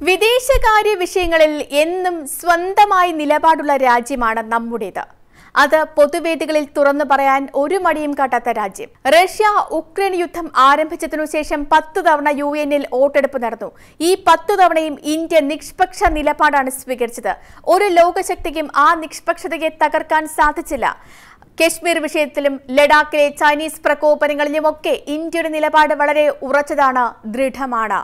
വിദേശകാര്യ വിഷയങ്ങളിൽ എന്നും സ്വന്തമായി നിലപാടുള്ള രാജ്യമാണ് നമ്മുടേത്. അത് പൊതുവേദികളിൽ തുറന്നു പറയാൻ ഒരു മടിയും കാട്ടാത്ത രാജ്യം. റഷ്യ ഉക്രൈൻ യുദ്ധം ആരംഭിച്ചതിനു ശേഷം പത്തു തവണ യു എന്നിൽ വോട്ടെടുപ്പ് നടന്നു. ഈ പത്തു തവണയും ഇന്ത്യ നിഷ്പക്ഷ നിലപാടാണ് സ്വീകരിച്ചത്. ഒരു ലോകശക്തിക്കും ആ നിഷ്പക്ഷതയെ തകർക്കാൻ സാധിച്ചില്ല. കശ്മീർ വിഷയത്തിലും ലഡാക്കിലെ ചൈനീസ് പ്രകോപനങ്ങളിലുമൊക്കെ ഇന്ത്യയുടെ നിലപാട് വളരെ ഉറച്ചതാണ് ദൃഢമാണ്.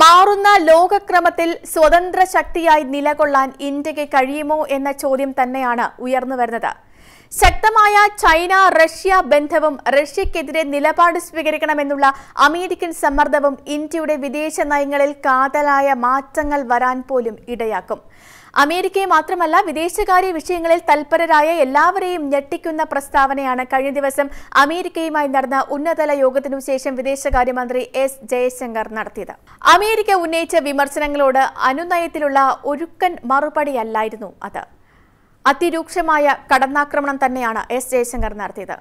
മാറുന്ന ലോകക്രമത്തിൽ സ്വതന്ത്ര ശക്തിയായി നിലകൊള്ളാൻ ഇന്ത്യയ്ക്ക് കഴിയുമോ എന്ന ചോദ്യം തന്നെയാണ് ഉയർന്നു വരുന്നത്. ശക്തമായ ചൈന റഷ്യ ബന്ധവും റഷ്യക്കെതിരെ നിലപാട് സ്വീകരിക്കണമെന്നുള്ള അമേരിക്കൻ സമ്മർദ്ദവും ഇന്ത്യയുടെ വിദേശ നയങ്ങളിൽ കാതലായ മാറ്റങ്ങൾ വരാൻ പോലും ഇടയാക്കും. അമേരിക്കയെ മാത്രമല്ല വിദേശകാര്യ വിഷയങ്ങളിൽ തൽപരരായ എല്ലാവരെയും ഞെട്ടിക്കുന്ന പ്രസ്താവനയാണ് കഴിഞ്ഞ ദിവസം അമേരിക്കയുമായി നടന്ന ഉന്നതതല യോഗത്തിനു ശേഷം വിദേശകാര്യമന്ത്രി എസ് ജയശങ്കർ നടത്തിയത്. അമേരിക്ക ഉന്നയിച്ച വിമർശനങ്ങളോട് അനുനയത്തിലുള്ള ഒരുക്കൻ മറുപടിയല്ലായിരുന്നു അത്. അതിരൂക്ഷമായ കടന്നാക്രമണം തന്നെയാണ് എസ് ജയശങ്കർ നടത്തിയത്.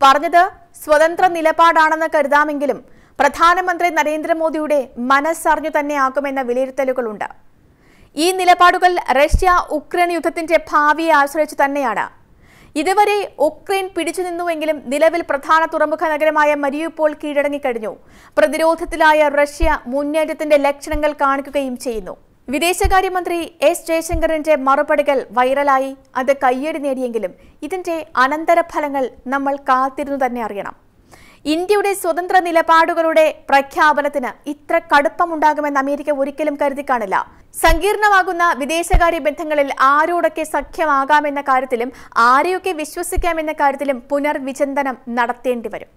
പറഞ്ഞത് സ്വതന്ത്ര നിലപാടാണെന്ന് കരുതാമെങ്കിലും പ്രധാനമന്ത്രി നരേന്ദ്രമോദിയുടെ മനസ്സറിഞ്ഞു തന്നെയാകുമെന്ന വിലയിരുത്തലുകളുണ്ട്. ഈ നിലപാടുകൾ റഷ്യ ഉക്രൈൻ യുദ്ധത്തിന്റെ ഭാവിയെ ആശ്രയിച്ചു തന്നെയാണ്. ഇതുവരെ ഉക്രൈൻ പിടിച്ചു നിന്നുവെങ്കിലും നിലവിൽ പ്രധാന തുറമുഖ നഗരമായ മരിയുപോൾ കീഴടങ്ങിക്കഴിഞ്ഞു. പ്രതിരോധത്തിലായ റഷ്യ മുന്നേറ്റത്തിന്റെ ലക്ഷണങ്ങൾ കാണിക്കുകയും ചെയ്യുന്നു. വിദേശകാര്യമന്ത്രി എസ് ജയശങ്കറിന്റെ മറുപടികൾ വൈറലായി. അത് കയ്യടി നേടിയെങ്കിലും ഇതിന്റെ അനന്തരഫലങ്ങൾ നമ്മൾ കാത്തിരുന്നു തന്നെ അറിയണം. ഇന്ത്യയുടെ സ്വതന്ത്ര നിലപാടുകളുടെ പ്രഖ്യാപനത്തിന് ഇത്ര കടുപ്പമുണ്ടാകുമെന്ന് അമേരിക്ക ഒരിക്കലും കരുതി കാണില്ല. സങ്കീർണമാകുന്ന വിദേശകാര്യ ബന്ധങ്ങളിൽ ആരോടൊക്കെ സഖ്യമാകാമെന്ന കാര്യത്തിലും ആരെയൊക്കെ വിശ്വസിക്കാമെന്ന കാര്യത്തിലും പുനർവിചിന്തനം നടത്തേണ്ടി വരും.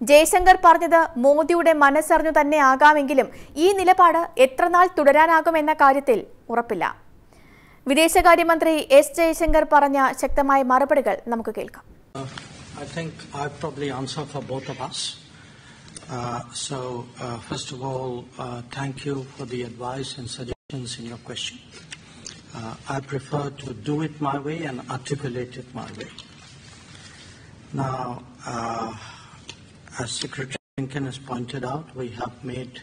ജയശങ്കർ പറഞ്ഞത് മോദിയുടെ മനസ്സറിഞ്ഞു തന്നെ ആകാമെങ്കിലും ഈ നിലപാട് എത്രനാൾ തുടരാനാകുമെന്ന കാര്യത്തിൽ ഉറപ്പില്ല. വിദേശകാര്യമന്ത്രി എസ് ജയശങ്കർ പറഞ്ഞ ശക്തമായ മറുപടികൾ നമുക്ക് കേൾക്കാം. I think I probably answer for both of us. Uh, so, uh, first of all, uh, thank you for the advice and suggestions in your question. Uh, I prefer to do it my way and articulate it my way. Now, uh, as Secretary Lincoln has pointed out, we have made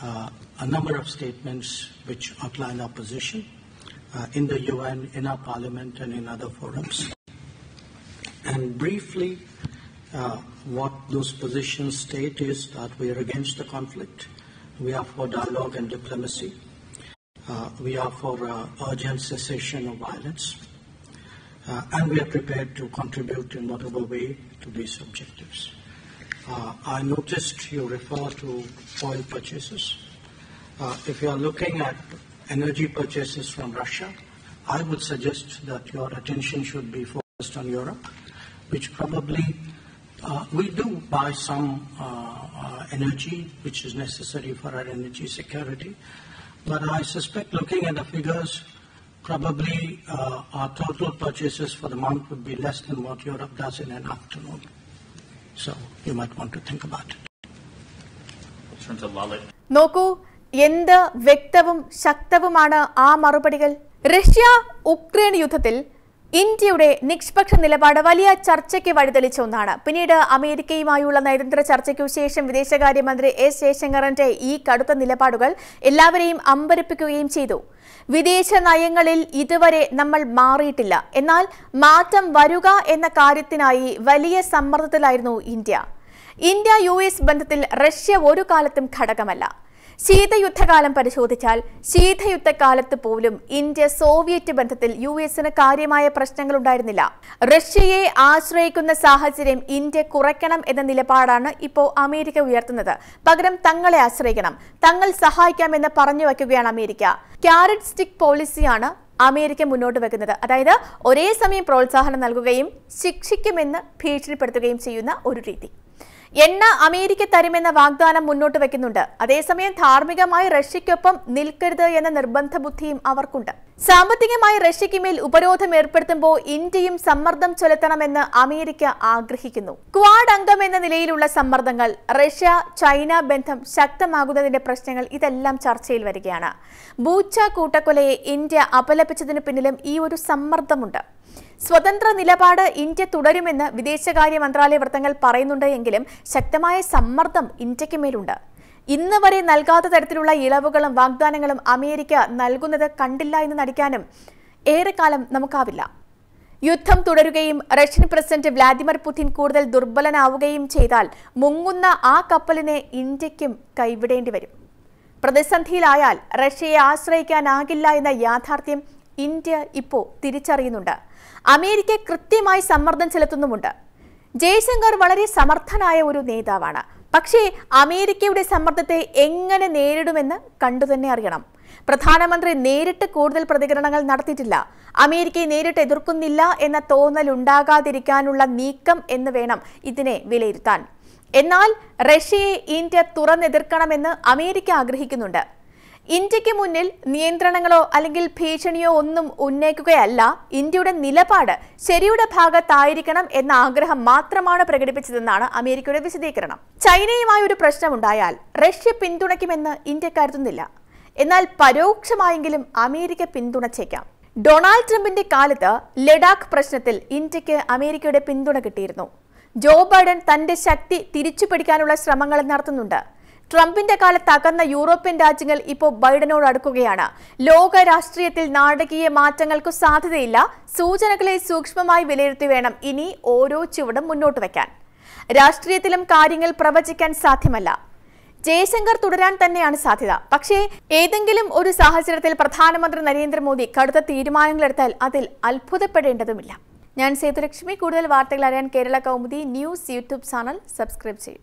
uh, a number of statements which outline our position in the UN, in our parliament, and in other forums. And briefly, uh, what those positions state is that we are against the conflict, we are for dialogue and diplomacy, uh, we are for uh, urgent cessation of violence, uh, and we are prepared to contribute in whatever way to these objectives. Uh, I noticed you refer to oil purchases. Uh, if you are looking at energy purchases from Russia, I would suggest that your attention should be focused on Europe, which probably uh, we do buy some uh, uh, energy which is necessary for our energy security. But I suspect, looking at the figures, probably uh, our total purchases for the month would be less than what Europe does in an afternoon. So you might want to think about it. In terms of Lalit, നോക്കൂ എന്ത് വ്യക്തവും ശക്തവുമാണ് ആ മറുപടികൾ Russia Ukraine യുദ്ധത്തിൽ ഇന്ത്യയുടെ നിഷ്പക്ഷ നിലപാട് വലിയ ചർച്ചയ്ക്ക് വഴിതെളിച്ച ഒന്നാണ്. പിന്നീട് അമേരിക്കയുമായുള്ള നയതന്ത്ര ചർച്ചയ്ക്കു ശേഷം വിദേശകാര്യമന്ത്രി എസ് ജയശങ്കറിന്റെ ഈ കടുത്ത നിലപാടുകൾ എല്ലാവരെയും അമ്പരപ്പിക്കുകയും ചെയ്തു. വിദേശ നയങ്ങളിൽ ഇതുവരെ നമ്മൾ മാറിയിട്ടില്ല. എന്നാൽ മാറ്റം വരുക എന്ന കാര്യത്തിനായി വലിയ സമ്മർദ്ദത്തിലായിരുന്നു ഇന്ത്യ. ഇന്ത്യ യു ബന്ധത്തിൽ റഷ്യ ഒരു കാലത്തും ഘടകമല്ല. ശീതയുദ്ധകാലം പരിശോധിച്ചാൽ ശീതയുദ്ധകാലത്ത് പോലും ഇന്ത്യ സോവിയറ്റ് ബന്ധത്തിൽ യു എസിന് കാര്യമായ പ്രശ്നങ്ങൾ ഉണ്ടായിരുന്നില്ല റഷ്യയെ ആശ്രയിക്കുന്ന സാഹചര്യം ഇന്ത്യ കുറയ്ക്കണം എന്ന നിലപാടാണ് ഇപ്പോൾ അമേരിക്ക ഉയർത്തുന്നത്. പകരം തങ്ങളെ ആശ്രയിക്കണം തങ്ങൾ സഹായിക്കാമെന്ന് പറഞ്ഞു വയ്ക്കുകയാണ് അമേരിക്ക. ക്യാരറ്റ് സ്റ്റിക് പോളിസിയാണ് അമേരിക്ക മുന്നോട്ട് വെക്കുന്നത്. അതായത് ഒരേ സമയം പ്രോത്സാഹനം നൽകുകയും ശിക്ഷിക്കുമെന്ന് ഭീഷണിപ്പെടുത്തുകയും ചെയ്യുന്ന ഒരു രീതി. എണ്ണ അമേരിക്ക തരുമെന്ന വാഗ്ദാനം മുന്നോട്ട് വെക്കുന്നുണ്ട്. അതേസമയം ധാർമ്മികമായി റഷ്യയ്ക്കൊപ്പം നിൽക്കരുത് എന്ന നിർബന്ധ ബുദ്ധിയും അവർക്കുണ്ട്. സാമ്പത്തികമായി റഷ്യയ്ക്ക് മേൽ ഉപരോധം ഏർപ്പെടുത്തുമ്പോൾ ഇന്ത്യയും സമ്മർദ്ദം ചെലുത്തണമെന്ന് അമേരിക്ക ആഗ്രഹിക്കുന്നു. ക്വാഡ് അംഗം എന്ന നിലയിലുള്ള സമ്മർദ്ദങ്ങൾ റഷ്യ ചൈന ബന്ധം ശക്തമാകുന്നതിന്റെ പ്രശ്നങ്ങൾ ഇതെല്ലാം ചർച്ചയിൽ വരികയാണ്. ബൂച്ച കൂട്ടക്കൊലയെ ഇന്ത്യ അപലപിച്ചതിന് പിന്നിലും ഈ ഒരു സമ്മർദ്ദമുണ്ട്. സ്വതന്ത്ര നിലപാട് ഇന്ത്യ തുടരുമെന്ന് വിദേശകാര്യ മന്ത്രാലയ വൃത്തങ്ങൾ പറയുന്നുണ്ട് എങ്കിലും ശക്തമായ സമ്മർദ്ദം ഇന്ത്യയ്ക്ക് മേലുണ്ട്. ഇന്ന് വരെ നൽകാത്ത തരത്തിലുള്ള ഇളവുകളും വാഗ്ദാനങ്ങളും അമേരിക്ക നൽകുന്നത് കണ്ടില്ല എന്ന് നടിക്കാനും ഏറെക്കാലം നമുക്കാവില്ല. യുദ്ധം തുടരുകയും റഷ്യൻ പ്രസിഡന്റ് വ്ളാദിമിർ പുടിൻ കൂടുതൽ ദുർബലനാവുകയും ചെയ്താൽ മുങ്ങുന്ന ആ കപ്പലിനെ ഇന്ത്യക്കും കൈവിടേണ്ടി വരും. പ്രതിസന്ധിയിലായാൽ റഷ്യയെ ആശ്രയിക്കാനാകില്ല എന്ന യാഥാർത്ഥ്യം ഇന്ത്യ ഇപ്പോൾ തിരിച്ചറിയുന്നുണ്ട്. അമേരിക്ക കൃത്യമായി സമ്മർദ്ദം ചെലുത്തുന്നുമുണ്ട്. ജയശങ്കർ വളരെ സമർത്ഥനായ ഒരു നേതാവാണ്. പക്ഷേ അമേരിക്കയുടെ സമ്മർദ്ദത്തെ എങ്ങനെ നേരിടുമെന്ന് കണ്ടുതന്നെ അറിയണം. പ്രധാനമന്ത്രി നേരിട്ട് കൂടുതൽ പ്രതികരണങ്ങൾ നടത്തിയിട്ടില്ല. അമേരിക്കയെ നേരിട്ട് എതിർക്കുന്നില്ല എന്ന തോന്നൽ ഉണ്ടാകാതിരിക്കാനുള്ള നീക്കം എന്ന് വേണം ഇതിനെ വിലയിരുത്താൻ. എന്നാൽ റഷ്യയെ ഇന്ത്യ തുറന്നെതിർക്കണമെന്ന് അമേരിക്ക ആഗ്രഹിക്കുന്നുണ്ട്. ഇന്ത്യയ്ക്ക് മുന്നിൽ നിയന്ത്രണങ്ങളോ അല്ലെങ്കിൽ ഭീഷണിയോ ഒന്നും ഉന്നയിക്കുകയല്ല. ഇന്ത്യയുടെ നിലപാട് ശരിയുടെ ഭാഗത്തായിരിക്കണം എന്ന ആഗ്രഹം മാത്രമാണ് പ്രകടിപ്പിച്ചതെന്നാണ് അമേരിക്കയുടെ വിശദീകരണം. ചൈനയുമായി ഒരു പ്രശ്നമുണ്ടായാൽ റഷ്യ പിന്തുണയ്ക്കുമെന്ന് ഇന്ത്യ കരുതുന്നില്ല. എന്നാൽ പരോക്ഷമായെങ്കിലും അമേരിക്ക പിന്തുണച്ചേക്കാം. ഡൊണാൾഡ് ട്രംപിന്റെ കാലത്ത് ലഡാക്ക് പ്രശ്നത്തിൽ ഇന്ത്യയ്ക്ക് അമേരിക്കയുടെ പിന്തുണ കിട്ടിയിരുന്നു. ജോ ബൈഡൻ തന്റെ ശക്തി തിരിച്ചുപിടിക്കാനുള്ള ശ്രമങ്ങൾ നടത്തുന്നുണ്ട്. ട്രംപിന്റെ കാലത്ത് തകർന്ന യൂറോപ്യൻ രാജ്യങ്ങൾ ഇപ്പോൾ ബൈഡനോട് അടുക്കുകയാണ്. ലോക രാഷ്ട്രീയത്തിൽ നാടകീയ മാറ്റങ്ങൾക്ക് സാധ്യതയില്ല. സൂചനകളെ സൂക്ഷ്മമായി വിലയിരുത്തി വേണം ഇനി ഓരോ ചുവടും മുന്നോട്ട് വയ്ക്കാൻ രാഷ്ട്രീയത്തിലും കാര്യങ്ങൾ പ്രവചിക്കാൻ സാധ്യമല്ല. ജയശങ്കർ തുടരാൻ തന്നെയാണ് സാധ്യത. പക്ഷേ ഏതെങ്കിലും ഒരു സാഹചര്യത്തിൽ പ്രധാനമന്ത്രി നരേന്ദ്രമോദി കടുത്ത തീരുമാനങ്ങൾ എടുത്താൽ അതിൽ അത്ഭുതപ്പെടേണ്ടതുമില്ല. ഞാൻ സേതുലക്ഷ്മി. കൂടുതൽ വാർത്തകൾ അറിയാൻ Kerala Kaumudi news YouTube channel subscribe ചെയ്യും.